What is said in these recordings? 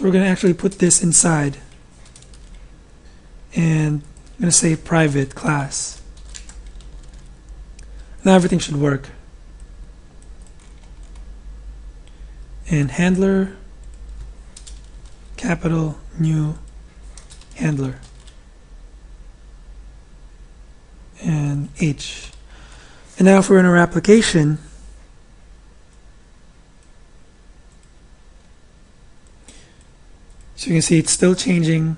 So we're going to actually put this inside. And I'm going to say private class. Now everything should work. And handler, capital, new, handler. And H. And now if we're in our application, you can see it's still changing.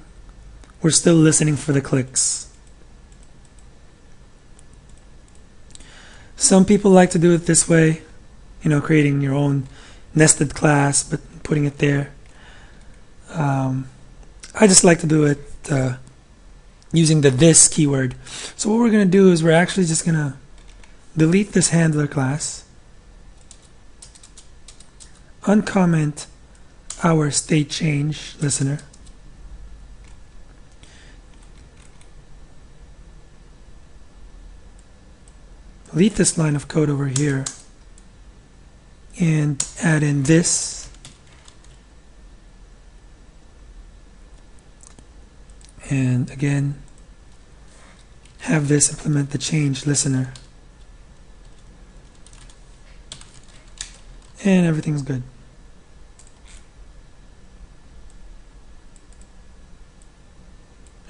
We're still listening for the clicks. Some people like to do it this way, you know, creating your own nested class, but putting it there. Um, I just like to do it uh, using the this keyword. So what we're going to do is we're actually just going to delete this handler class, uncomment our state change listener, delete this line of code over here and add in this. And again have this implement the change listener. And everything's good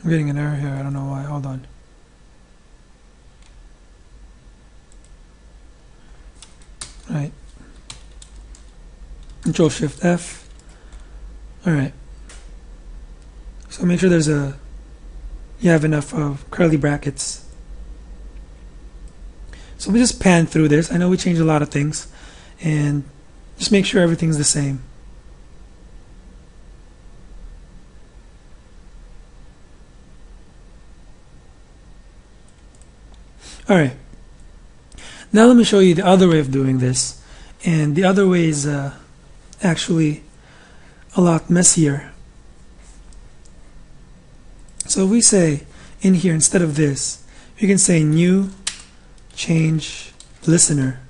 I'm getting an error here. I don't know why. Hold on. Right. Control shift F. All right. So make sure there's a you have enough of curly brackets. So we just pan through this. I know we changed a lot of things. And just make sure everything's the same all right now let me show you the other way of doing this. And the other way is uh, actually a lot messier. So we say in here, instead of this, you can say new change listener.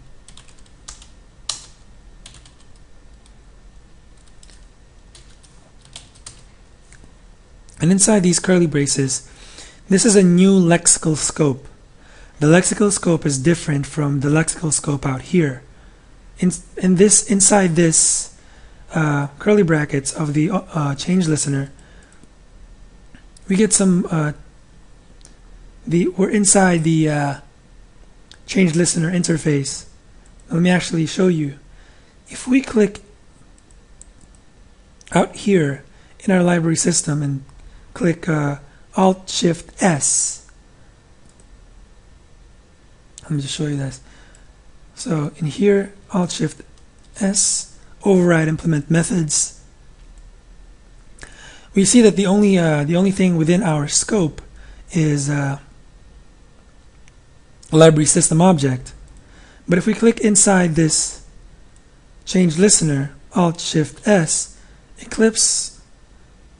And inside these curly braces, this is a new lexical scope. The lexical scope is different from the lexical scope out here. In, in this, inside this uh, curly brackets of the uh, change listener, we get some. Uh, the we're inside the uh, change listener interface. Let me actually show you. If we click out here in our library system and click uh, Alt Shift S let me just show you this. So in here, Alt Shift S, override implement methods. We see that the only uh, the only thing within our scope is uh, a library system object. But if we click inside this change listener, Alt Shift S, Eclipse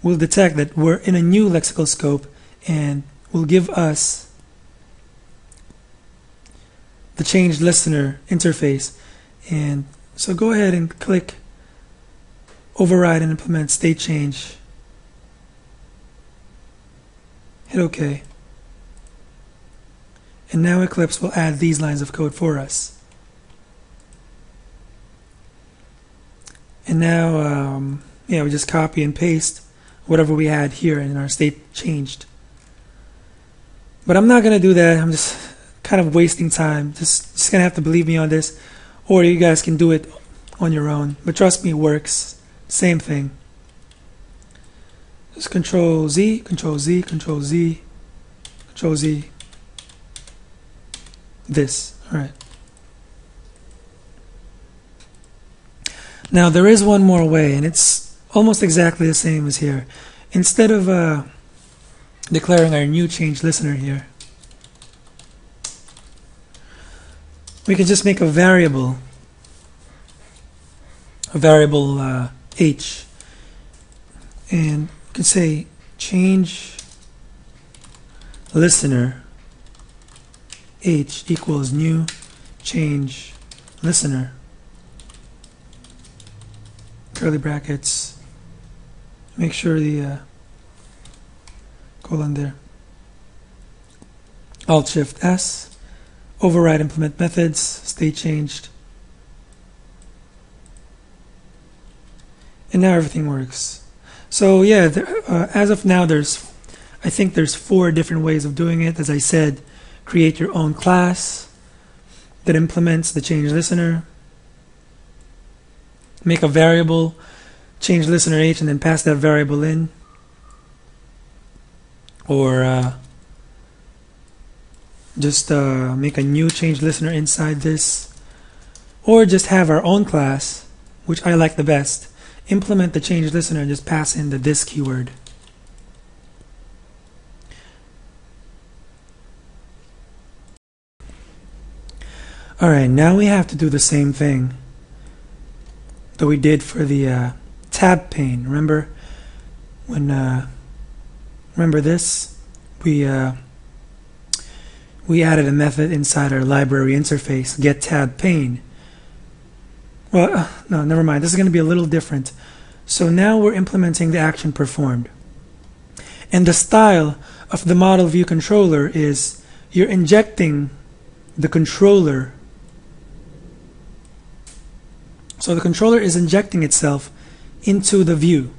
will detect that we're in a new lexical scope and will give us the change listener interface. And so go ahead and click override and implement state change. Hit OK. And now Eclipse will add these lines of code for us. And now, um, yeah, we just copy and paste whatever we had here in our state changed. But I'm not going to do that. I'm just kind of wasting time. Just just gonna have to believe me on this, or you guys can do it on your own. But trust me, it works. Same thing. Just Control Z, Control Z, Control Z, Control Z. This. All right. Now there is one more way, and it's almost exactly the same as here. Instead of uh, declaring our new change listener here, we can just make a variable, a variable uh, h, and we can say change listener h equals new change listener. Curly brackets. Make sure the uh, colon there. Alt Shift S, override implement methods, state changed. And now everything works. So yeah, there, uh, as of now, there's, I think there's four different ways of doing it. As I said, create your own class that implements the change listener. Make a variable, change listener h, and then pass that variable in. Or uh, just uh, make a new change listener inside this. Or just have our own class, which I like the best. Implement the change listener and just pass in the this keyword. Alright, now we have to do the same thing that we did for the uh, tab pane. Remember when, uh, remember this? We, uh, we added a method inside our library interface, get tab pane. Well, uh, no, never mind. This is going to be a little different. So now we're implementing the action performed. And the style of the model view controller is you're injecting the controller so the controller is injecting itself into the view.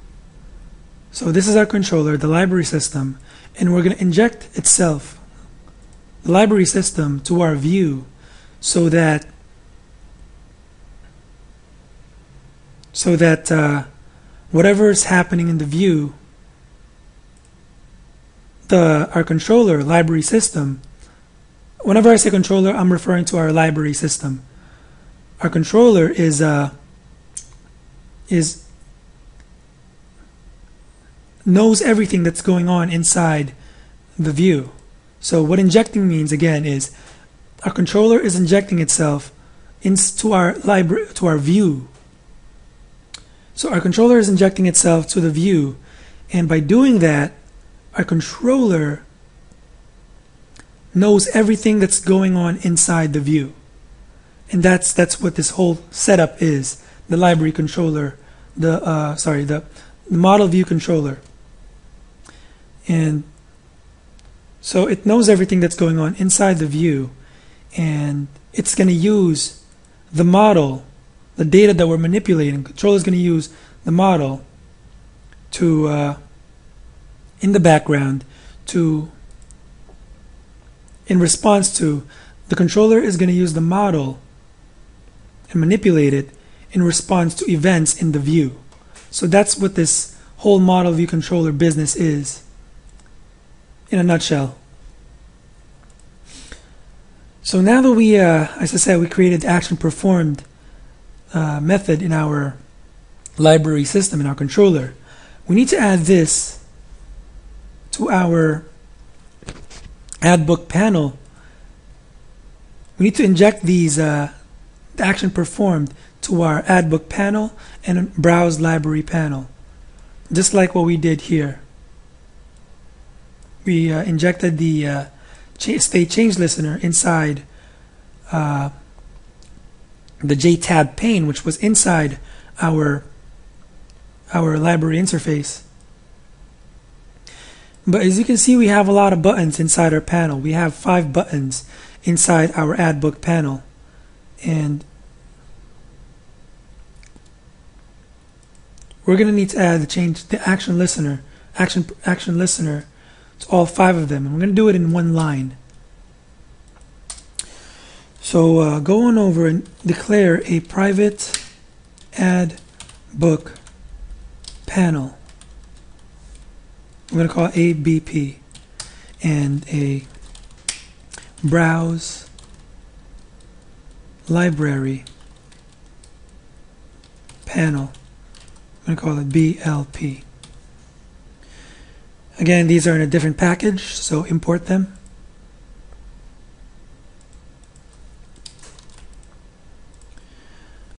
So this is our controller, the library system, and we're going to inject itself, the library system, to our view so that so that uh, whatever is happening in the view, the our controller library system. Whenever I say controller, I'm referring to our library system our controller is uh, is knows everything that's going on inside the view. So what injecting means again is our controller is injecting itself into our library to our view. So our controller is injecting itself to the view. And by doing that our controller knows everything that's going on inside the view. And that's that's what this whole setup is. The library controller the uh, sorry the, the model view controller. And so it knows everything that's going on inside the view and it's going to use the model the data that we're manipulating controller is going to use the model to uh, in the background to in response to the controller is going to use the model and manipulate it in response to events in the view. So that's what this whole model view controller business is in a nutshell. So now that we, uh, as I said, we created the action performed uh, method in our library system, in our controller, we need to add this to our add book panel. We need to inject these uh, the action performed to our add book panel and browse library panel just like what we did here we uh, injected the uh, state change listener inside uh, the JTab pane which was inside our our library interface. But as you can see we have a lot of buttons inside our panel. We have five buttons inside our add book panel. And we're going to need to add the change the action listener action action listener to all five of them and we're going to do it in one line so uh, go on over and declare a private add book panel I'm going to call it ABP and a browse library panel. I'm going to call it BLP. Again, these are in a different package, so import them.